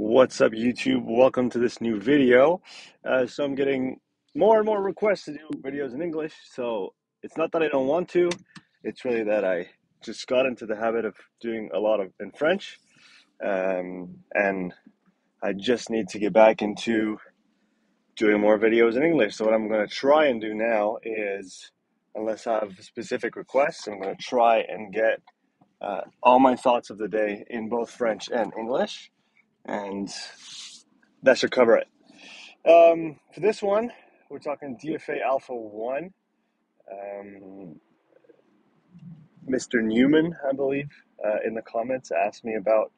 What's up, YouTube? Welcome to this new video. Uh, so, I'm getting more and more requests to do videos in English. So, it's not that I don't want to, it's really that I just got into the habit of doing a lot of in French. Um, and I just need to get back into doing more videos in English. So, what I'm going to try and do now is, unless I have specific requests, I'm going to try and get uh, all my thoughts of the day in both French and English and that should cover it. Um, for this one, we're talking DFA Alpha 1. Um, Mr. Newman, I believe, uh, in the comments asked me about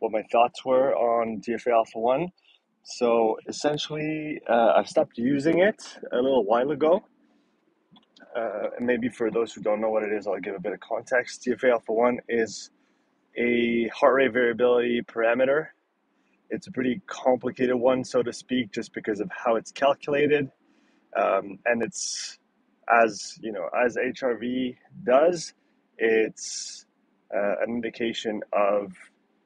what my thoughts were on DFA Alpha 1. So essentially, uh, I stopped using it a little while ago. Uh, and maybe for those who don't know what it is, I'll give a bit of context. DFA Alpha 1 is a heart rate variability parameter it's a pretty complicated one, so to speak, just because of how it's calculated. Um, and it's as you know, as HRV does, it's uh, an indication of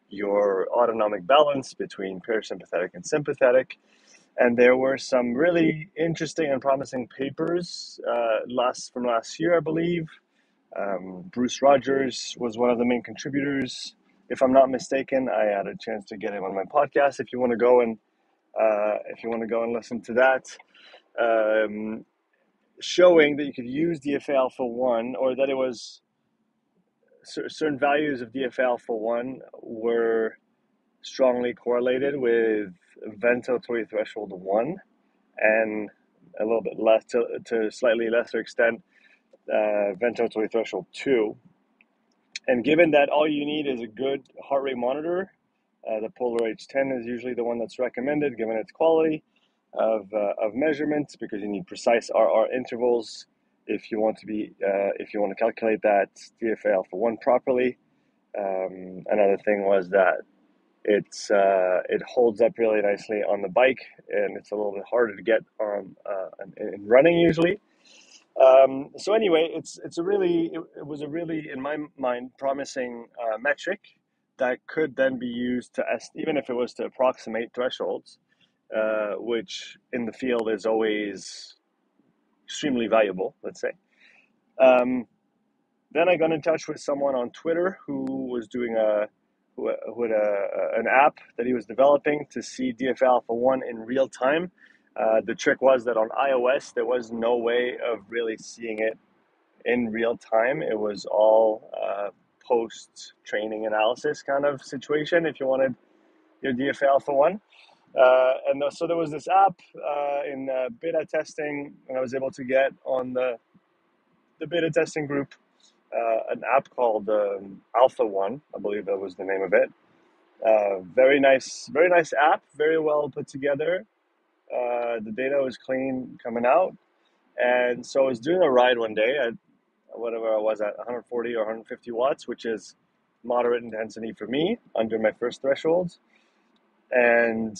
your autonomic balance between parasympathetic and sympathetic. And there were some really interesting and promising papers uh, last from last year, I believe. Um, Bruce Rogers was one of the main contributors if I'm not mistaken, I had a chance to get him on my podcast. If you want to go and uh, if you want to go and listen to that, um, showing that you could use DFA alpha one, or that it was certain values of DFA alpha one were strongly correlated with ventilatory threshold one, and a little bit less to, to slightly lesser extent uh, ventilatory threshold two. And given that all you need is a good heart rate monitor, uh, the Polar H10 is usually the one that's recommended given its quality of, uh, of measurements because you need precise RR intervals if you want to be uh, if you want to calculate that DFA alpha one properly. Um, another thing was that it's uh, it holds up really nicely on the bike and it's a little bit harder to get on uh, in running usually. Um, so anyway, it's it's a really it, it, was a really in my mind promising uh, metric that could then be used to est- even if it was to approximate thresholds, uh, which in the field is always extremely valuable. Let's say. Um, then I got in touch with someone on Twitter who was doing a who, who had a, an app that he was developing to see DFA alpha one in real time uh, the trick was that on iOS, there was no way of really seeing it in real time. It was all uh, post training analysis kind of situation if you wanted your DFA alpha 1. Uh, and so there was this app uh, in uh, beta testing, and I was able to get on the, the beta testing group uh, an app called um, Alpha One, I believe that was the name of it. very nice, very nice app, very well put together. Uh, the data was clean coming out. And so I was doing a ride one day at whatever I was at 140 or 150 watts, which is moderate intensity for me under my first thresholds. And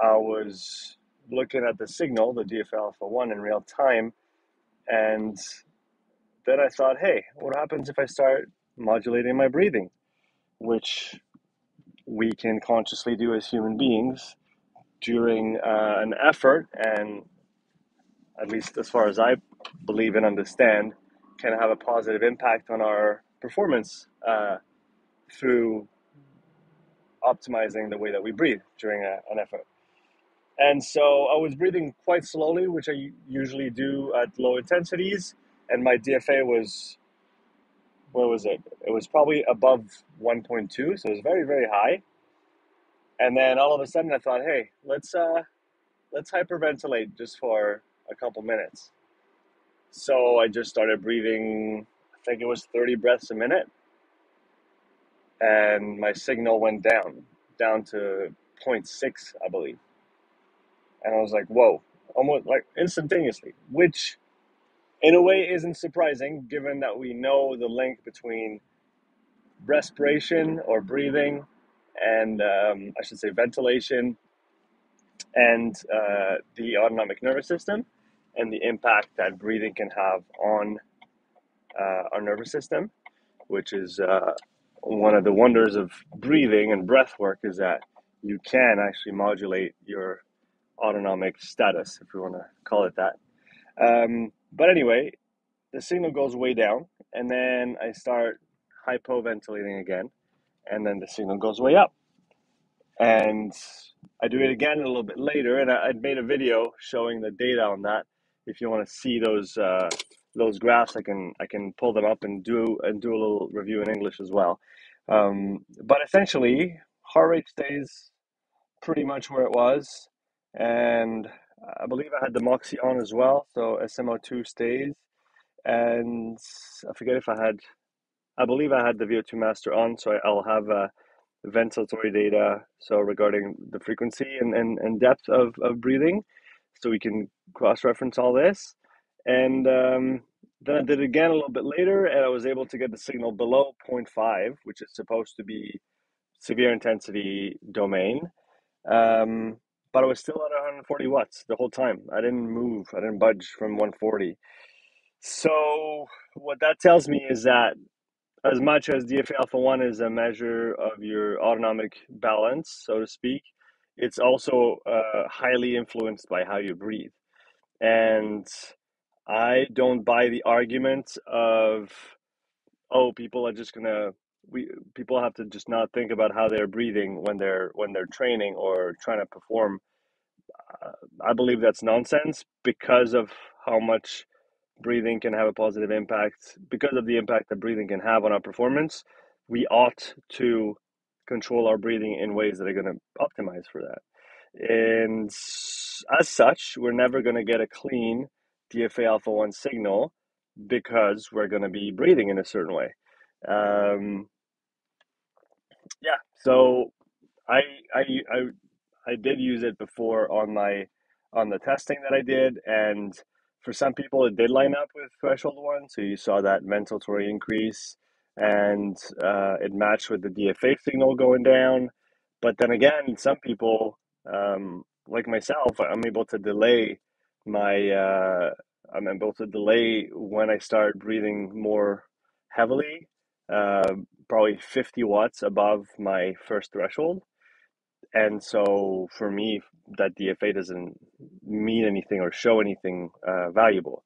I was looking at the signal, the DFA alpha 1 in real time. And then I thought, hey, what happens if I start modulating my breathing? Which we can consciously do as human beings during uh, an effort, and at least as far as I believe and understand, can have a positive impact on our performance uh, through optimizing the way that we breathe during a, an effort. And so I was breathing quite slowly, which I usually do at low intensities, and my DFA was what was it? It was probably above 1.2, so it was very, very high. And then all of a sudden, I thought, hey, let's uh, let's hyperventilate just for a couple minutes. So I just started breathing. I think it was 30 breaths a minute, and my signal went down, down to 0.6, I believe. And I was like, whoa, almost like instantaneously, which in a way isn't surprising given that we know the link between respiration or breathing and um, I should say ventilation and uh, the autonomic nervous system and the impact that breathing can have on uh, our nervous system, which is uh, one of the wonders of breathing and breath work is that you can actually modulate your autonomic status, if we want to call it that. Um, but anyway, the signal goes way down, and then I start hypoventilating again, and then the signal goes way up. And I do it again a little bit later, and I, I made a video showing the data on that. If you want to see those uh, those graphs, I can I can pull them up and do and do a little review in English as well. Um, but essentially, heart rate stays pretty much where it was, and I believe I had the Moxy on as well, so SMO2 stays. And I forget if I had, I believe I had the VO2 master on, so I'll have uh, ventilatory data, so regarding the frequency and, and, and depth of, of breathing, so we can cross reference all this. And um, then I did it again a little bit later, and I was able to get the signal below zero point 0.5, which is supposed to be severe intensity domain. Um, but I was still at 140 watts the whole time. I didn't move, I didn't budge from 140. So, what that tells me is that as much as DFA alpha 1 is a measure of your autonomic balance, so to speak, it's also uh, highly influenced by how you breathe. And I don't buy the argument of, oh, people are just gonna we people have to just not think about how they're breathing when they're when they're training or trying to perform. Uh, I believe that's nonsense because of how much breathing can have a positive impact. Because of the impact that breathing can have on our performance we ought to control our breathing in ways that are going to optimize for that. And as such we're never going to get a clean dfa alpha 1 signal because we're going to be breathing in a certain way. Um, yeah so I, I i I did use it before on my on the testing that I did, and for some people it did line up with threshold one. So you saw that ventilatory increase, and uh, it matched with the DFA signal going down. But then again, some people, um, like myself, I'm able to delay my uh, I'm able to delay when I start breathing more heavily, uh, probably 50 watts above my first threshold and so for me, that DFA doesn't mean anything or show anything uh, valuable.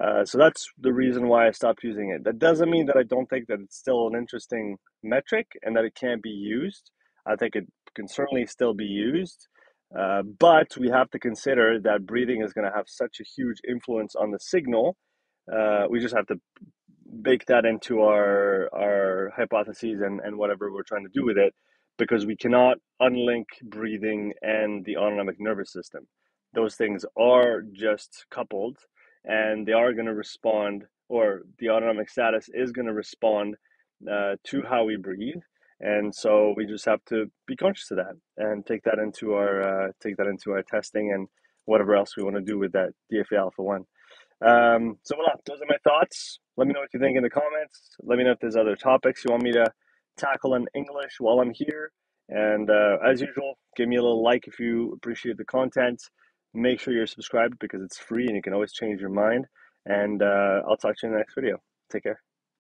Uh, so that's the reason why I stopped using it. That doesn't mean that I don't think that it's still an interesting metric and that it can't be used. I think it can certainly still be used. Uh, but we have to consider that breathing is going to have such a huge influence on the signal. Uh, we just have to bake that into our our hypotheses and, and whatever we're trying to do with it because we cannot unlink breathing and the autonomic nervous system. Those things are just coupled and they are going to respond, or the autonomic status is going to respond uh, to how we breathe. And so we just have to be conscious of that and take that into our uh, take that into our testing and whatever else we want to do with that DFA alpha one. Um, so voilà, those are my thoughts. Let me know what you think in the comments. Let me know if there's other topics you want me to tackle in English while I'm here. And uh, as usual, give me a little like if you appreciate the content. Make sure you're subscribed because it's free and you can always change your mind. And uh, I'll talk to you in the next video. Take care.